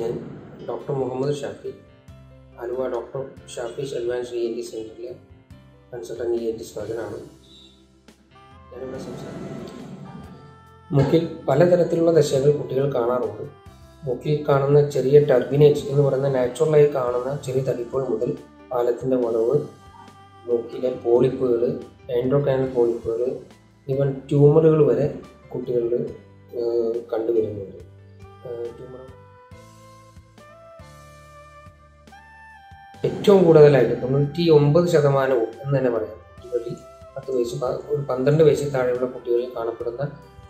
ഞാൻ doctor Muhammad Shafi Aluva doctor Shafi's advance E N T സെന്ററിലെ consultant E N T സർജനാണ് ഞാനിവിടെ സംസാരിക്കുന്നത് മുക്കിൽ പലതരത്തിലുള്ള ദശകൾ കുട്ടികൾ കാണാറുണ്ട്. മുക്കിൽ കാണുന്ന ചെറിയ ടർബിനേറ്റ് എന്ന് പറയുന്ന നാച്ചുറലായി കാണുന്ന ചെറിയ തടിപ്പുകൾ മുതൽ പാലത്തിന്റെ വളവ് മൂക്കിലെ പോളിപ്പുകൾ ആൻഡ്രോക്കാനൽ പോളിപ്പുകൾ ഇവൻ ട്യൂമറുകൾ വരെ കുട്ടികളിൽ കണ്ടുവരുന്നുണ്ട്. ട്യൂമർ ഏറ്റവും കൂടുതലായിട്ട് തൊണ്ണൂറ്റി ഒമ്പത് ശതമാനവും എന്ന് തന്നെ പറയാം. കുട്ടികളിൽ പത്ത് വയസ്സ് ഒരു പന്ത്രണ്ട് വയസ്സിൽ താഴെയുള്ള കുട്ടികളിൽ കാണപ്പെടുന്ന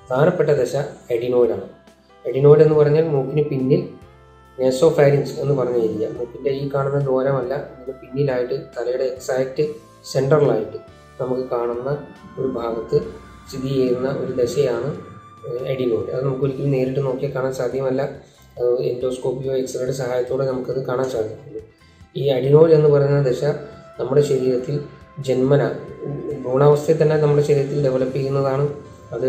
പ്രധാനപ്പെട്ട ദശ എഡിനോയിഡാണ് എഡിനോയിഡ് എന്ന് പറഞ്ഞാൽ മൂക്കിന് പിന്നിൽ നെസോഫാരിൻസ് എന്ന് പറഞ്ഞ ഏരിയ മൂക്കിന്റെ ഈ കാണുന്ന ദൂരമല്ല ഇതിന് പിന്നിലായിട്ട് തലയുടെ എക്സാക്റ്റ് സെൻട്രലായിട്ട് നമുക്ക് കാണുന്ന ഒരു ഭാഗത്ത് സ്ഥിതി ചെയ്യുന്ന ഒരു ദശയാണ് എഡിനോയിഡ് അത് നമുക്ക് ഒരിക്കലും നേരിട്ട് നോക്കിയാൽ കാണാൻ സാധ്യമല്ല. എൻഡോസ്കോപ്പിയോ എക്സ്റേയുടെ സഹായത്തോടെ നമുക്കത് കാണാൻ സാധിക്കുള്ളൂ ഈ അഡിനോൾ എന്ന് പറയുന്ന ദശ നമ്മുടെ ശരീരത്തിൽ ജന്മന ഭ്രൂണാവസ്ഥയിൽ തന്നെ നമ്മുടെ ശരീരത്തിൽ ഡെവലപ്പ് ചെയ്യുന്നതാണ്. അത്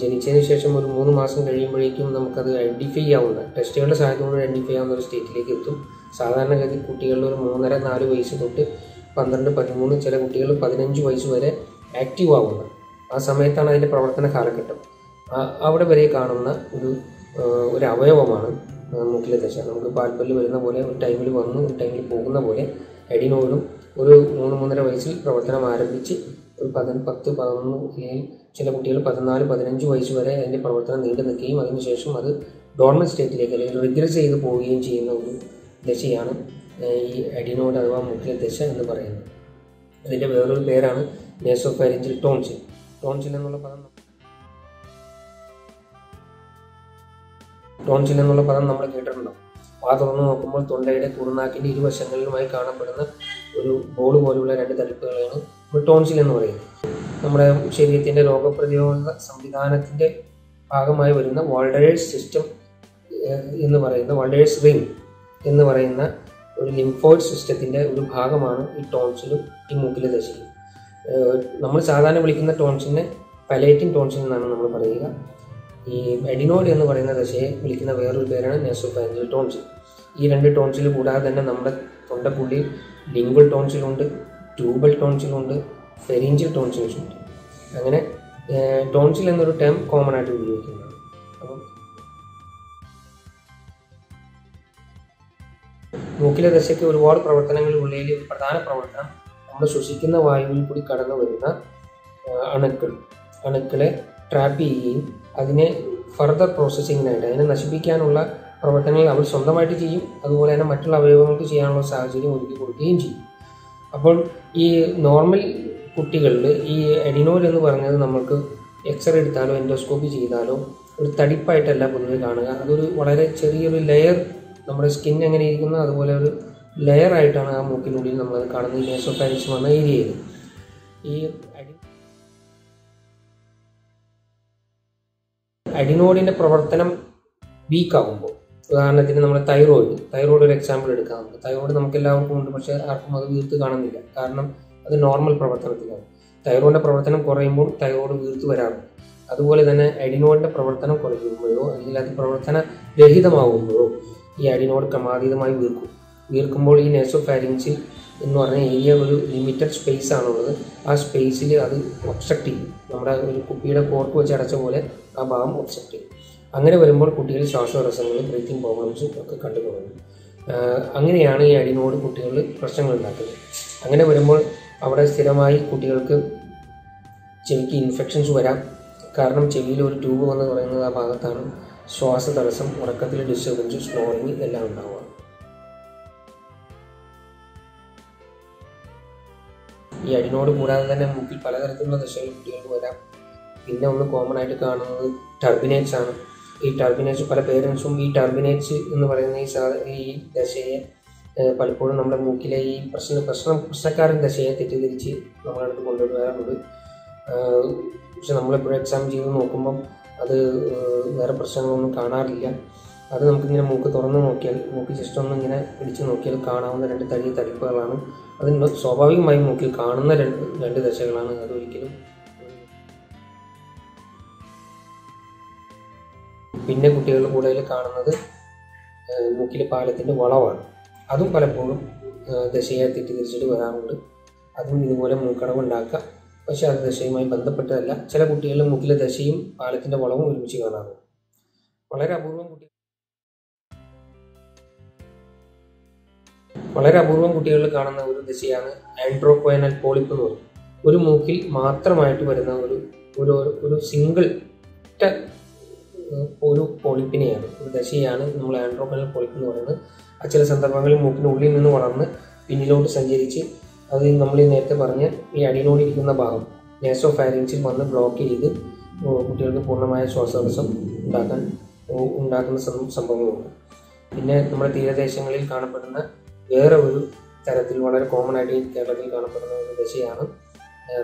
ജനിച്ചതിന് ശേഷം ഒരു മൂന്ന് മാസം കഴിയുമ്പോഴേക്കും നമുക്കത് ഐഡന്റിഫൈ ചെയ്യാവുന്ന ടെസ്റ്റുകളുടെ സഹായത്തോടെ ഐഡന്റിഫൈ ആവുന്ന ഒരു സ്റ്റേറ്റിലേക്ക് എത്തും. സാധാരണഗതി കുട്ടികളിൽ ഒരു മൂന്നര നാല് വയസ്സ് തൊട്ട് പന്ത്രണ്ട് പതിമൂന്ന് ചില കുട്ടികൾ പതിനഞ്ച് വയസ്സ് വരെ ആക്റ്റീവ് ആവുന്നത്. ആ സമയത്താണ് അതിന്റെ പ്രവർത്തന കാലഘട്ടം. അവിടെ വരെ കാണുന്ന ഒരു ഒരു അവയവമാണ് മൂക്കിലെ ദശ നമുക്ക് പാൽപ്പല്ല് വരുന്ന പോലെ ഒരു ടൈമിൽ വന്ന് ഒരു ടൈമിൽ പോകുന്ന പോലെ എഡിനോയിഡും ഒരു മൂന്ന് മൂന്നര വയസ്സിൽ പ്രവർത്തനം ആരംഭിച്ച് ഒരു പതിന് പത്ത് പതിനൊന്ന് അല്ലെങ്കിൽ ചില കുട്ടികൾ പതിനാല് പതിനഞ്ച് വയസ്സ് വരെ അതിന്റെ പ്രവർത്തനം നീണ്ടു നിൽക്കുകയും അതിനുശേഷം അത് ഡോർമൽ സ്റ്റേറ്റിലേക്ക് അല്ലെങ്കിൽ റിഗ്രസ് ചെയ്ത് പോവുകയും ചെയ്യുന്ന ഒരു ദശയാണ് ഈ എഡിനോയിഡ് അഥവാ മുഖ്യ ദശ എന്ന് പറയുന്നത്. അതിന്റെ വേറൊരു പേരാണ് നേസോഫാരിഞ്ചിൽ ടോൺസിൽ. ടോൺസിൽ എന്നുള്ള പദം ടോൺസിൽ എന്നുള്ള പദം നമ്മൾ കേട്ടിട്ടുണ്ടാവും ആ തുറന്ന് നോക്കുമ്പോൾ തൊണ്ടയുടെ കുറുനാക്കിന്റെ ഇരുവശങ്ങളിലുമായി കാണപ്പെടുന്ന ഒരു ബോൾ പോലുള്ള രണ്ട് തടിപ്പുകളാണ് ടോൺസിൽ എന്ന് പറയുന്നത്. നമ്മുടെ ശരീരത്തിന്റെ രോഗപ്രതിരോധ സംവിധാനത്തിന്റെ ഭാഗമായി വരുന്ന വാൾഡേഴ്സ് സിസ്റ്റം എന്ന് പറയുന്ന വാൾഡേഴ്സ് റിംഗ് എന്ന് പറയുന്ന ഒരു ലിംഫോയിഡ് സിസ്റ്റത്തിന്റെ ഒരു ഭാഗമാണ് ഈ ടോൺസിലും ഈ മൂക്കിലെ ദശയും നമ്മൾ സാധാരണ വിളിക്കുന്ന ടോൺസിനെ പലേറ്റിൻ ടോൺസിൽ എന്നാണ് നമ്മൾ പറയുക. ഈ എഡിനോയിഡ് എന്ന് പറയുന്ന ദശയെ വിളിക്കുന്ന വേറൊരു പേരാണ് നെസോഫാൻജൽ ടോൺസിൽ ഈ രണ്ട് ടോൺസിൽ കൂടാതെ തന്നെ നമ്മുടെ തൊണ്ടപ്പുള്ളി ലിംഗുവൽ ടോൺസിലുണ്ട് ട്യൂബൽ ടോൺസിലുണ്ട് ഫെരിഞ്ചൽ ടോൺസിലുണ്ട് അങ്ങനെ ടോൺസിൽ എന്നൊരു ടേം കോമൺ ആയിട്ട് ഉപയോഗിക്കുന്നതാണ് അപ്പം മൂക്കിലെ ദശയ്ക്ക് ഒരുപാട് പ്രവർത്തനങ്ങൾ ഉള്ളതിൽ ഒരു പ്രധാന പ്രവർത്തനം നമ്മൾ ശ്വസിക്കുന്ന വായുവിൽ കൂടി കടന്നു വരുന്ന അണുക്കൾ. അണുക്കളെ ട്രാപ്പ് ചെയ്യുകയും അതിനെ ഫർദർ പ്രോസസ്സിങ്ങിനായിട്ട് അതിനെ നശിപ്പിക്കാനുള്ള പ്രവർത്തനങ്ങൾ അവർ സ്വന്തമായിട്ട് ചെയ്യും. അതുപോലെ തന്നെ മറ്റുള്ള അവയവങ്ങൾക്ക് ചെയ്യാനുള്ള സാഹചര്യം ഒരുക്കി കൊടുക്കുകയും ചെയ്യും. അപ്പോൾ ഈ നോർമൽ കുട്ടികളിൽ ഈ എഡിനോയിൽ എന്ന് പറഞ്ഞത് നമ്മൾക്ക് എക്സ്റേ എടുത്താലോ എൻഡോസ്കോപ്പി ചെയ്താലോ ഒരു തടിപ്പായിട്ടല്ല പൊതുവെ കാണുക. അതൊരു വളരെ ചെറിയൊരു ലെയർ നമ്മുടെ സ്കിൻ എങ്ങനെ ഇരിക്കുന്നു അതുപോലെ ഒരു ലെയർ ആയിട്ടാണ് ആ മൂക്കിനുള്ളിൽ നമ്മളത് കാണുന്നത്. നേസോഫാരിക്സ് വന്ന ഏരിയയിൽ ഈ അഡിനോയിഡിന്റെ പ്രവർത്തനം വീക്ക് ആകുമ്പോൾ ഉദാഹരണത്തിന് നമ്മൾ തൈറോയിഡ് തൈറോയിഡ് ഒരു എക്സാമ്പിൾ എടുക്കാം നമുക്ക് തൈറോയിഡ് നമുക്ക് എല്ലാവർക്കും ഉണ്ട് പക്ഷേ ആർക്കും അത് വീർത്ത് കാണുന്നില്ല. കാരണം അത് നോർമൽ പ്രവർത്തനത്തിലാണ്. തൈറോയിഡിന്റെ പ്രവർത്തനം കുറയുമ്പോൾ തൈറോയിഡ് വീർത്ത് വരാറുണ്ട്. അതുപോലെ തന്നെ അഡിനോയിഡിന്റെ പ്രവർത്തനം കുറയുമ്പോഴോ അല്ലെങ്കിൽ അത് പ്രവർത്തന രഹിതമാകുമ്പോഴോ ഈ അഡിനോയിഡ് ക്രമാതീതമായി വീർക്കും. വീർക്കുമ്പോൾ ഈ നെസോഫാരിങ്സിൽ എന്ന് പറഞ്ഞ ഏരിയ ഒരു ലിമിറ്റഡ് സ്പേസ് ആണുള്ളത്. ആ സ്പേസിൽ അത് ഒബ്സ്ട്രക്ട് ചെയ്യും. നമ്മുടെ ഒരു കുപ്പിയുടെ കോർക്ക് വെച്ച് അടച്ച പോലെ ആ ഭാഗം ഒബ്സ്ട്രക്ട് ചെയ്യും. അങ്ങനെ വരുമ്പോൾ കുട്ടികൾ ശ്വാസതടസ്സങ്ങളും ബ്രീത്തിങ് പ്രോബ്ലംസും ഒക്കെ കണ്ടു തുടങ്ങും. അങ്ങനെയാണ് ഈ അടിനോട് കുട്ടികൾ പ്രശ്നങ്ങൾ ഉണ്ടാക്കുന്നത്. അങ്ങനെ വരുമ്പോൾ അവിടെ സ്ഥിരമായി കുട്ടികൾക്ക് ചെവിക്ക് ഇൻഫെക്ഷൻസ് വരാം. കാരണം ചെവിയിൽ ഒരു ട്യൂബ് വന്ന് പറയുന്നത് ആ ഭാഗത്താണ് ശ്വാസതടസ്സം ഉറക്കത്തിൽ ഡിസ്റ്റർബൻസ് സ്നോറിങ് എല്ലാം ഉണ്ടാവുക. ഈ അടിനോട് കൂടാതെ തന്നെ മൂക്കിൽ പലതരത്തിലുള്ള ദശകൾ കുട്ടികൾക്ക് വരാം. പിന്നെ ഒന്ന് കോമൺ ആയിട്ട് കാണുന്നത് ടർബിനേറ്റ്സ് ആണ്. ഈ ടർബിനേറ്റ്സ് പല പേരൻസും ഈ ടർബിനേറ്റ്സ് എന്ന് പറയുന്ന ഈ സാ ഈ ദശയെ പലപ്പോഴും നമ്മുടെ മൂക്കിലെ ഈ പ്രശ്ന പ്രശ്നം പ്രശ്നക്കാരൻ ദശയെ തെറ്റിദ്ധരിച്ച് നമ്മുടെ അടുത്ത് കൊണ്ടുവരാറുണ്ട്. പക്ഷെ നമ്മളെപ്പോഴും എക്സാം ചെയ്ത് നോക്കുമ്പം അത് വേറെ പ്രശ്നങ്ങളൊന്നും കാണാറില്ല. അത് നമുക്കിങ്ങനെ മൂക്ക് തുറന്ന് നോക്കിയാൽ മൂക്ക് ജസ്റ്റ് ഒന്ന് ഇങ്ങനെ പിടിച്ച് നോക്കിയാൽ കാണാവുന്ന രണ്ട് തടിയ തടിപ്പുകളാണ്. അത് ന- സ്വാഭാവികമായും മൂക്കിൽ കാണുന്ന രണ്ട് രണ്ട് ദശകളാണ് അതൊരിക്കലും പിന്നെ കുട്ടികൾ കൂടുതൽ കാണുന്നത് മൂക്കിലെ പാലത്തിന്റെ വളവാണ്. അതും പലപ്പോഴും ദശയെ തെറ്റിദ്ധരിച്ചിട്ട് വരാറുണ്ട്. അതും ഇതുപോലെ മൂക്കടവുണ്ടാക്കാം പക്ഷേ അത് ദശയുമായി ബന്ധപ്പെട്ടതല്ല. ചില കുട്ടികളിൽ മൂക്കിലെ ദശയും പാലത്തിന്റെ വളവും ഒരുമിച്ച് കാണാറുണ്ട്. വളരെ അപൂർവം വളരെ അപൂർവം കുട്ടികളിൽ കാണുന്ന ഒരു ദശയാണ് ആൻഡ്രോക്വൈനൽ പോളിപ്പ് എന്ന് പറയും. ഒരു മൂക്കിൽ മാത്രമായിട്ട് വരുന്ന ഒരു ഒരു ഒരു സിംഗിൾ ഒരു പോളിപ്പിനെയാണ്. ഒരു ദശയാണ് നമ്മൾ ആൻഡ്രോക്വൈനൽ പോളിപ്പ് എന്ന് പറയുന്നത്. ആ ചില സന്ദർഭങ്ങളിൽ മൂക്കിനുള്ളിൽ നിന്ന് വളർന്ന് പിന്നിലോട്ട് സഞ്ചരിച്ച് അത് നമ്മൾ ഈ നേരത്തെ പറഞ്ഞ ഈ അടിയിലോടിരിക്കുന്ന ഭാഗം നേസോ ഫാരിൻസിൽ വന്ന് ബ്ലോക്ക് ചെയ്ത് കുട്ടികൾക്ക് പൂർണമായ ശ്വാസതടസ്സം ഉണ്ടാക്കാൻ ഉണ്ടാക്കുന്ന സംഭവങ്ങളുണ്ട്. പിന്നെ നമ്മുടെ തീരദേശങ്ങളിൽ കാണപ്പെടുന്ന വേറെ ഒരു തരത്തിൽ വളരെ കോമൺ ആയിട്ട് ഈ കേരളത്തിൽ കാണപ്പെടുന്ന ഒരു ദശയാണ്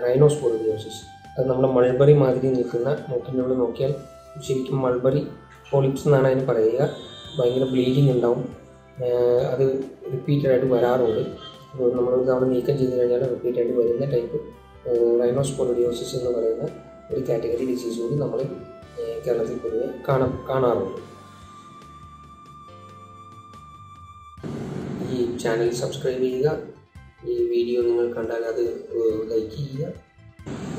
റൈനോസ്പോറിയോസിസ് അത് നമ്മുടെ മൾബറി മാതിരി നിൽക്കുന്ന മൂക്കിന്റെ ഉള്ളിൽ നോക്കിയാൽ ശരിക്കും മൾബറി പോളിപ്സ് എന്നാണ് അതിന് പറയുക. ഭയങ്കര ബ്ലീഡിങ് ഉണ്ടാവും. അത് റിപ്പീറ്റഡ് ആയിട്ട് വരാറുണ്ട്. നമ്മൾ തവണ നീക്കം ചെയ്ത് കഴിഞ്ഞാൽ റിപ്പീറ്റ് ആയിട്ട് വരുന്ന ടൈപ്പ് റൈനോസ്പോറിയോസിസ് എന്ന് പറയുന്ന ഒരു കാറ്റഗറി ഡിസീസ് കൂടി നമ്മൾ കേരളത്തിൽ പൊതുവെ കാണാം കാണാറുണ്ട്. ചാനൽ സബ്സ്ക്രൈബ് ചെയ്യുക. ഈ വീഡിയോ നിങ്ങൾ കണ്ടാൽ അത് ലൈക്ക് ചെയ്യുക.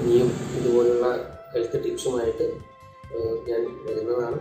ഇനിയും ഇതുപോലുള്ള ഹെൽത്ത് ടിപ്സുമായിട്ട് ഞാൻ വരുന്നതാണ്.